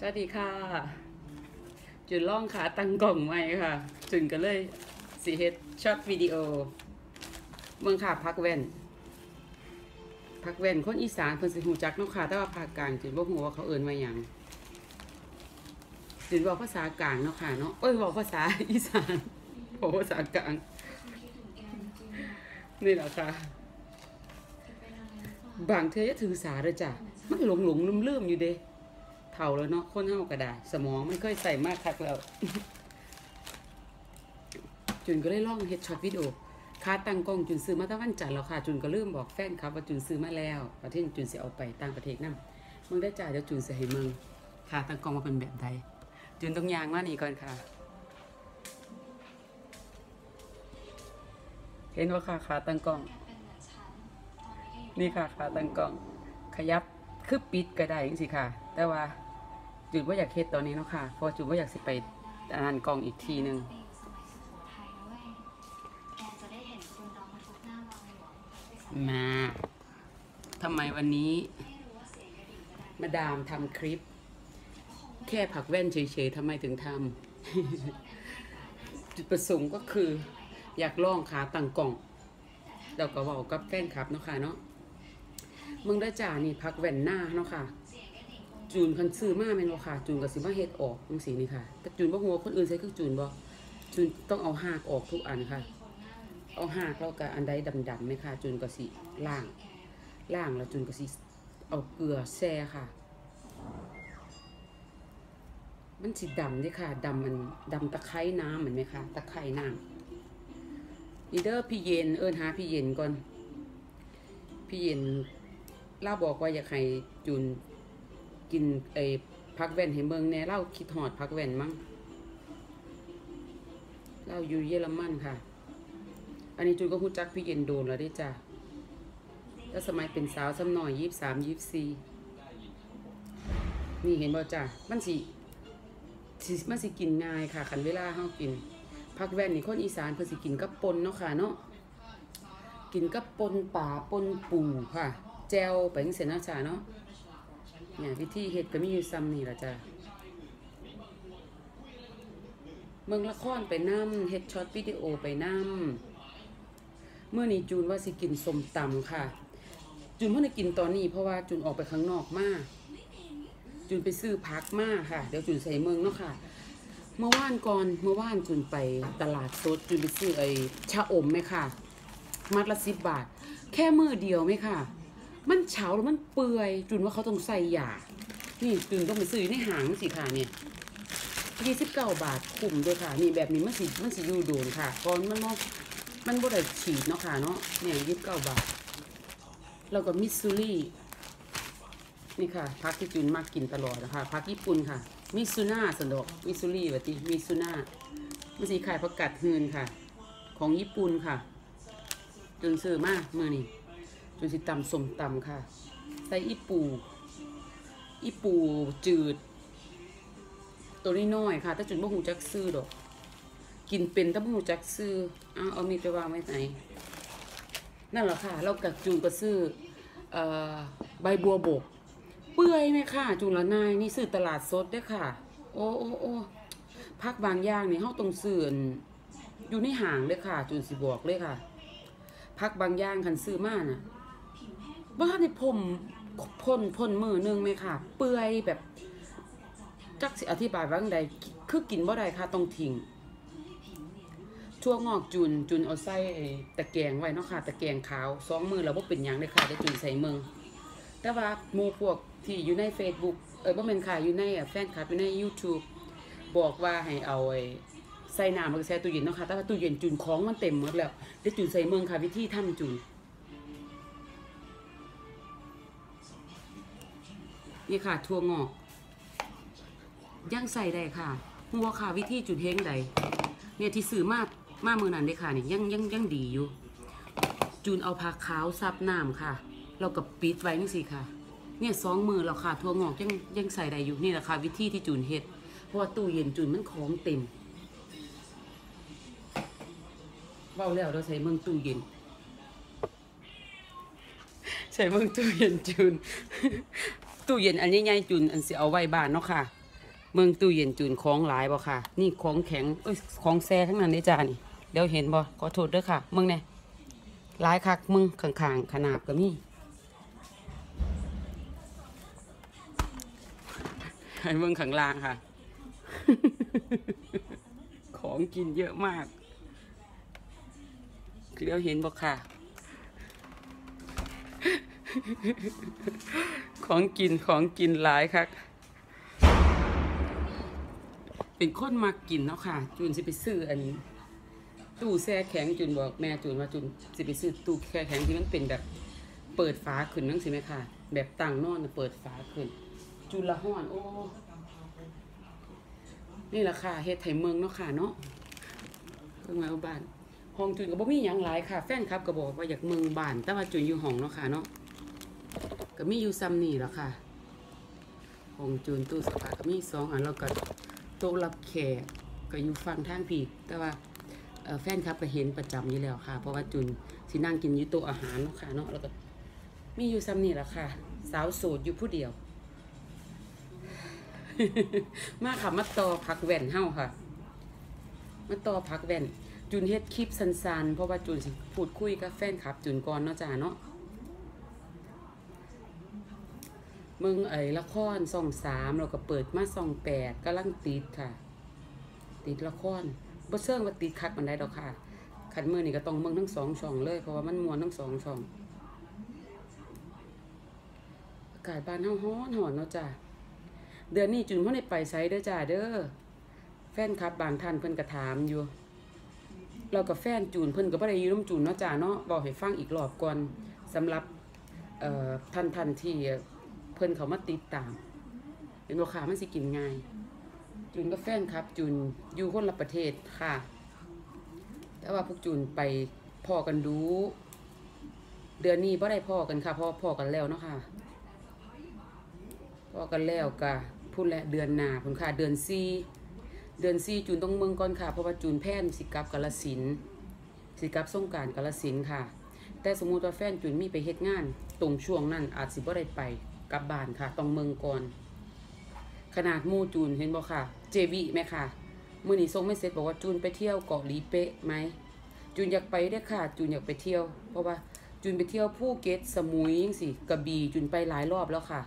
สวัสดีค่ะ จุนล่องขาตั้งกล่องใหม่ค่ะจุนก็เลยสีเฮ็ดช็อตวิดีโอ เมืองค่ะพักแว่นพักแว่นคนอีสานเพิ่นสิฮู้จักเนาะค่ะแต่ว่าภาคกลางจุนบ่ฮู้ว่าเขาเอิ้นว่าหยังจุนเว้าภาษากลางเนาะค่ะเนาะเอ้ยเว้าภาษาอีสานเว้าภาษากลางนี่แหละค่ะบางเทอจะถือสาเลยจ้ะมันหลงหลงลืมลืมอยู่เด้ เท่าแล้วเนาะคนเฮาก็ได้สมองมันเคยใส่มากคักแล้ว จุนก็เลยลองเฮ็ดช็อตวิดีโอค่าตั้งกล้องจุนซื้อมาตั้งวันจันทร์แล้วค่ะ จุนก็ลืมบอกแฟนครับว่าจุนซื้อมาแล้ว ประเทศจุนสิเอาไปต่างประเทศนํมึงได้จ่ายเดี๋ยวจุนเสิให้มึงค่าตั้งกล้องว่าเป็นแบบใดจุนต้องยางมานี่ก่อนค่ะ เห็นว่าค่าค่าตั้งกล้อง นี่ค่ะขาตั้งกล้อง ขยับคือปิดก็ได้จังสิค่ะ แต่ว่า จุดว่าอยากเฮ็ดตอนนี้เนาะค่ะเพราะจุดว่าอยากสิไปอ่านกองอีกทีหนึงปีสมัยสุโขทัยนะเว้ยแกจะได้เห็นคุณดองมาทำไมวันนี้ มาดามทำคลิป แค่ผักแว่นเฉยๆทำไมถึงทำจุดประสงค์ก็คือ อยากลองขาตั้งกล้องเราก็บอกกับแฟนคลับเนาะค่ะเนาะมึงได้จ่านี่พักแว่นหน้าเนาะค่ะ จูนคันซื้อมาแม่นบ่ค่ะ จูนก็สิมาเฮ็ดออกจังซี่นี่ค่ะแต่จูนบ่ฮู้ว่าคนอื่นใช้คือจูนบ่จูนต้องเอาหากออกทุกอันค่ะ เอาหากแล้วก็อันใดดำๆไหมค่ะ จูนก็สิล้างล้างแล้วจูนก็สิเอาเกลือแช่ค่ะ มันสิดำเด้ค่ะดำมันดำตะไคร้น้ำเหมือนไหมคะตะไคร้น้ำนี่เด้อพี่เย็นเอิ้นหาพี่เย็นก่อน พี่เย็นเล่าบอกว่าอยากให้จูน กินไอ้พักแว่นให้เมืองแหน่เล่าคิดหอดพักแว่นมั้งเล่าอยู่เยอรมันค่ะ อันนี้จูนก็รู้จักพี่เย็นโดนแล้วเด้จ้ะแล้วสมัยเป็นสาวซ้ำหน่อยยี่สามยี่สี่นี่เห็นบ่จ้ะมันสิสิมันสิกินง่ายค่ะคันเวลาเฮากินพักแว่นนี่คนอีสานเพิ่นสิกินกับปนเนาะค่ะเนาะกินกับปนป่าปนปูค่ะ แจวไปจังซี่นะจ้ะเนาะ เนี่ยวิธีเฮ็ดก็มีอยู่ซ้ำนี่ละจ้ะเมืองละครไปนํเฮ็ดช็อตวิดีโอไปนํเมื่อนี้จูนว่าสิกินสมตำค่ะ จูนเพิ่งได้กินตอนนี้เพราะว่าจูนออกไปข้างนอกมา จูนไปซื้อผักมาค่ะ เดี๋ยวจูนใส่เมืองเนาะค่ะ เมื่อวานก่อนเมื่อวานจูนไปตลาดสดจูนไปซื้อไอ้ชะอมไหมค่ะ มัดละสิบบาท แค่มือเดียวไหมค่ะ มันเฉาแล้วมันเปื่อยจุนว่าเขาต้องใส่ยา นี่จุนต้องไปซื้อในหางสิค่ะเนี่ยยี่สิบเก้าบาทคุ้มด้วยค่ะ นี่แบบนี้มันสิมันสิอยู่โดนค่ะก่อนมันบ่มันบ่ได้ฉีดเนาะค่ะเนาะเนี่ยยี่สิบเก้าบาท แล้วก็มิสซูรี่นี่ค่ะพักที่จุนมากกินตลอดนะคะพักญี่ปุ่นค่ะ มิซูน่าสนดอกมิสซูรี่แบบนี้มิซูน่ามันสีขายผักกัดฮืนค่ะ ของญี่ปุ่นค่ะจุนซื้อมาเมื่อนี้ จนสิตำสมตำค่ะ ใส่อีปูอีปูจืด ตัวนี้น้อยค่ะแต่จุนบ่หูจักซื้อดอก กินเป็นแต่บ่หูจักซื้อเอาเอามีดไปวางไว้ไหน นั่นแหละค่ะ เรากับจูนก็ซื้ออใบบัวบก เปื่อยไหมค่ะจูนละนายนี่ซื้อตลาดสดด้อค่ะ โอ้โอ้โอ้พักบางอย่างนี่เฮาต้องซื้ออั่นอยู่ในห้างเลยค่ะจูนสิบอกเลยค่ะ พักบางอย่างคันซื้อมาน่ะ บ้านในผมพ่นพ่นมือหนึงไหมค่ะ เปื่อยแบบ จักสิอธิบายว่าไงใดคือกินบ่ได้ค่ะต้องทิ้งชั่วงอกจุนจุนเอาใส่ไอ้ตะแกงไว้เนาะค่ะ ตะแกงขาวสองมือแล้วบ่เป็นยังเลยค่ะได้จุนใส่มือแต่ว่ามูพวกที่อยู่ใน Facebook เออบ่แม่นค่ะอยู่ในแฟนคลับอยู่ใน YouTube บอกว่าให้เอาไอ้ใส่น้ำแล้วก็ใส่ตู้เย็นเนาะค่ะแต่ว่าตู้เย็นจุนของมันเต็มหมดแล้วเดี๋ยวจุนใส่เมืองค่ะวิธีทำจุน นี่ค่ะทั่วงอกยังใส่ได้ค่ะหัวค่ะวิธีจุดเฮงใดเนี่ยที่ซื้อมากมากมือนั้นเด้ค่ะนี่ยังยังยังดีอยู่ จูนเอาผ้าขาวซับน้ำค่ะ เรากับปิดไว้นี่สิค่ะ เนี่ยสองมือเราค่ะทั่วงอกยังยังใส่ได้อยู่นี่แหละค่ะ วิธีที่จูนเฮ็ดเพราะว่าตู้เย็นจูนมันของเต็มเบ้าแล้วเราใส่เมืองตู้เย็นใส่เมืองตู้เย็นจูน ตู้เย็นอันใหญ่จุนอันสิเอาไว้บ้านเนาะค่ะ เมืองตู้เย็นจูนของหลายบ่ค่ะ นี่ของแข็งเอ้ยของแซ่ทั้งนั้นเลยจ้านี่เดี๋ยวเห็นบ่ขอโทษเด้อค่ะมึงเนี่ยหลายคักมึงข้างๆขนาบก็มีให้เมืองข้างล่างค่ะ ของกินเยอะมากเดี๋ยวเห็นบ่ค่ะ ของกินของกินหลายครับเป็นคนมากินเนาะค่ะจูนสิไปซื้ออันตู้แช่แข็งจูนบอกแม่จูนว่าจูนสิไปซื้อตู้แช่แข็งที่มันเป็นแบบ เปิดฝาขึ้นนั่งสิไหมค่ะ แบบตั้งนอนเปิดฝาขึ้นจูนละห้อน โอ้นี่แหละค่ะเฮ็ดไทยเมืองเนาะค่ะเนาะเพิ่งมาเอาบ้านห้องจูนก็บ่มีหยังหลายค่ะ แฟนคลับก็บอกว่าอยากเมืองบ้านแต่ว่าจูนอยู่ห้องเนาะค่ะเนาะ ก็มีอยู่ซ้ำนี่แหละค่ะหงจูนตู้สภาก็มีสองอันแล้วก็โต๊ะรับแขกก็อยู่ฝั่งทางผีแต่ว่าแฟนคลับก็เห็นประจำอยู่แล้วค่ะ เพราะว่าจุนสินั่งกินอยู่โต๊ะอาหารเนาะค่ะเนาะแล้วก็มีอยู่ซ้ำนี่แหละค่ะ สาวโสดอยู่ผู้เดียว มาค่ะมาต่อพักแว่นเฮาค่ะ มาต่อพักแว่น จุนเฮ็ดคลิปสั้นๆเพราะว่าจุนสิพูดคุยกับแฟนคลับ จุนก่อนเนาะจ้าเนาะ มึงไอ้ละครส่องสามแล้วก็เปิดมาส่องแปดกำลังติดค่ะ ติดละครบ่เชิงว่าติดคักมันได้ดอกค่ะคันมือนี่ก็ต้องเมืองทั้งสองช่องเลยเพราะว่ามันมวนทั้งสองช่องอากาศบ้านเฮาฮ้อนหอนเนาะจ้ะเดือนนี้จุนเพิ่นได้ไปไสเด้อจ้าเด้อแฟนคลับบางท่านเพิ่นก็ถามอยู่ เรากับแฟนจูนเพิ่นก็บ่ได้ยู่น้ำจูนเนาะจ้าเนาะบอกให้ฟังอีกรอบก่อนสำหรับท่านท่านที่ เพิ่อนเขามาติดตามเป็นบ่ค่ะมันสิกินง่าย จูนกับแฟนครับ จูนอยู่คนละประเทศค่ะ แต่ว่าพวกจูนไปพ่อกันดูเดือนนี้บ่ได้พ่อกันค่ะเพราะพ่อกันแล้วเนาะค่ะพ่อกันแล้วกะพูดแหละเดือนหน้าพุ่นค่ะเดือนสี่เดือนสี่จูนต้องเมืองก่อนค่ะ เพราะว่าจูนแพนสิกับกาฬสินสิกับส่งการกาฬสินค่ะ แต่สมมุติว่าแฟนจุนมีไปเฮ็ดงาน ตรงช่วงนั้นอาจสิบ่ได้ไป กลับบ้านค่ะ ต้องเมืองก่อน ขนาดมู่จูนเห็นบ่ค่ะ เจวิแม่ค่ะมื้อนี้ส่งเมสเซจบอกว่าจูนไปเที่ยวเกาะลีเป๊ะไหมจูนอยากไปเด้ค่ะ จูนอยากไปเที่ยว เพราะว่าจูนไปเที่ยวภูเก็ตสมุยจังซี่กระบี่จูนไปหลายรอบแล้วค่ะ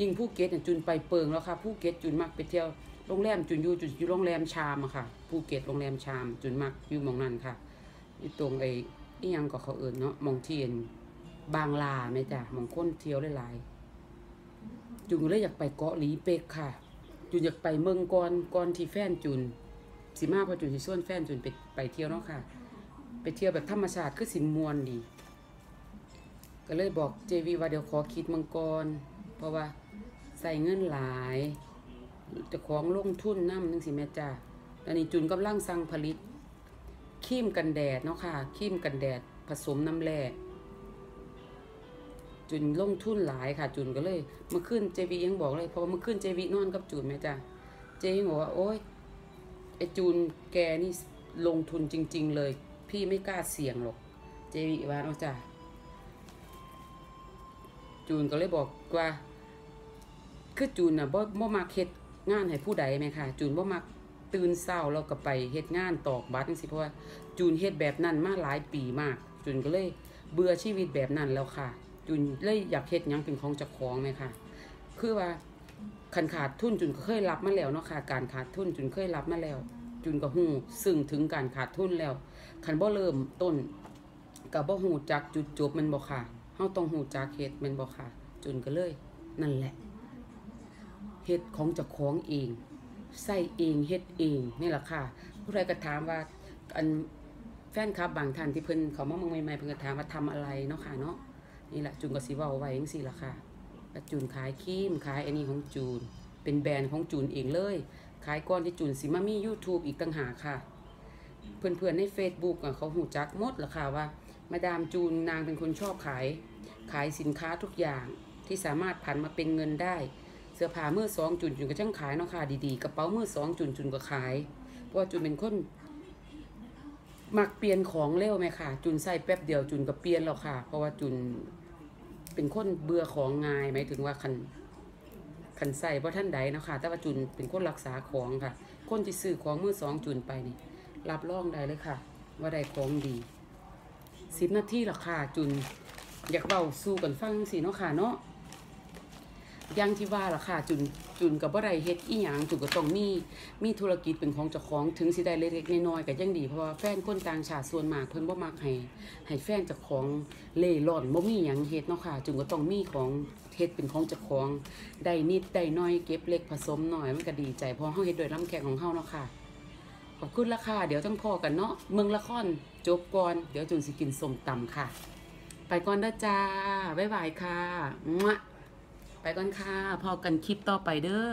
ยิ่งภูเก็ตเนี่ยจูนไปเปิงแล้วค่ะภูเก็ตจูนมักไปเที่ยวโรงแรมจูนอยู่จูนอยู่โรงแรมชามอะค่ะภูเก็ตโรงแรมชามจูนมักอยู่มองนั้นค่ะอยู่ตรงไอ้อีหยังก็เขาเอิ้นเนาะมองเทียนบางลาแม่จ้ะมองคนเที่ยวหลายๆ จุนก็เลยอยากไปเกาะหลีเป๊ะค่ะ จุนอยากไปเมืองก่อนก่อนที่แฟนจุนสิมาเพอจุนสิส่วนแฟนจุนไปไปเที่ยวเนาะค่ะ ไปเที่ยวแบบธรรมชาติคือสิมวนดี ก็เลยบอกเจวีว่าเดี๋ยวขอคิดเมืองก่อนเพราะว่าใส่เงินหลายจะของลงทุนน้ำนึงสิแม่จ้ะตอนนี้จุนกำลังสั่งผลิตครีมกันแดดเนาะค่ะครีมกันแดดผสมน้ำแร่ จุนลงทุนหลายค่ะ จุนก็เลยเมื่อคืนเจวียังบอกเลยเพราะว่าเมื่อคืนเจวีนอนกับจุนไหมจ้ะเจยังบอกว่าโอ๊ยไอจูนแกนี่ลงทุนจริง ๆ เลย พี่ไม่กล้าเสี่ยงหรอก เจวีว่าเนาจ้ะจูนก็เลยบอกว่า คือจูนน่ะบ่บ่มักเฮ็ดงานให้ผู้ใดแม่ค่ะ จูนบ่มักตื่นเช้าแล้วก็ไปเฮ็ดงานตอกบัตรจังซี่เพราะว่าจูนเฮ็ดแบบนั้นมาหลายปีมาก จูนก็เลยเบื่อชีวิตแบบนั้นแล้วค่ะ จูนเลยอยากเฮ็ดยังเป็นของเจ้าของแม่ค่ะ คือว่าคันขาดทุนจุนก็เคยรับมาแล้วเนาะค่ะ การขาดทุนจุนเคยรับมาแล้ว จุนก็ฮู้ซึ่งถึงการขาดทุนแล้วคันบ่เริ่มต้นก็บ่ฮู้จักจุดจบมันบ่ค่ะเฮาต้องฮู้จักเฮ็ดม่นบ่ค่ะ จุนก็เลย นั่นแหละเฮ็ดของเจ้าของเองใส่เองเฮ็ดเองนี่แหละค่ะ ผู้ใดก็ถามว่าอันแฟนคลับบางท่านที่เพิ่นเขามาเมืองใหม่ๆเพิ่นก็ถามว่าทำอะไรเนาะค่ะเนาะ นี่แหละจูนก็สิเว้าไว้จังซี่ล่ะค่ะแล้วจูนขายครีมขายอันนี้ของจูน เป็นแบรนด์ของจูนเองเลย ขายก่อนที่จูนสิมามี YouTube อีกต่างหากค่ะ เพื่อนๆใน Facebook เขาหูจักหมดล่ะค่ะว่า มาดามจูนนางเป็นคนชอบขาย ขายสินค้าทุกอย่างที่สามารถผันมาเป็นเงินได้ เสื้อผ้ามือสองจุนจุนก็ช่างขายเนาะค่ะดีๆกระเป๋ามือสองจุนจุนก็ขาย เพราะว่าจุนเป็นคนมักเปลี่ยนของเร็วไหมค่ะ จุนใส่แป๊บเดียวจุนก็เปลี่ยนแล้วค่ะ เพราะว่าจุน เป็นคนเบื่อของง่ายหมายถึงว่าคันขันใส่เพราะท่านใดเนาะคะแต่ว่าจุนเป็นคนรักษาของค่ะ คนที่ซื้อของมือสองจุนไปนี่รับรองได้เลยค่ะ ว่าได้ของดีสิบนาทีราค่ะจุน อยากเบาสู้กันฟังสิเนาะค่ะเนาะ อยังที่ว่าล่ะค่ะจุนจุนกับบ่ได้เฮ็ดอีหยังจุนก็ต้องมีมีธุรกิจเป็นของเจ้าของถึงสิได้เล็กๆน้อยๆก็ยังดีเพราะว่าแฟนคนต่างชาติส่วนมากเพิ่นบ่มักให้ให้แฟนเจ้าของเล่ร่อนบ่มีหยังเฮ็ดเนาะค่ะจุนก็ต้องมีของเฮ็ดเป็นของเจ้าของได้นิดได้น้อยเก็บเล็กผสมน้อยมันก็ดีใจเพราะเฮาเฮ็ดโดยลำแข้งของเฮาเนาะค่ะขอบคุณละค่ะเดี๋ยวต้องพอกันเนาะเมืองละครจบก่อนเดี๋ยวจุนสิกินส้มตำค่ะ ไปก่อนเด้อจ้าบ๊ายบายค่ะมะ ไปก่อนค่ะพอกันคลิปต่อไปเด้อ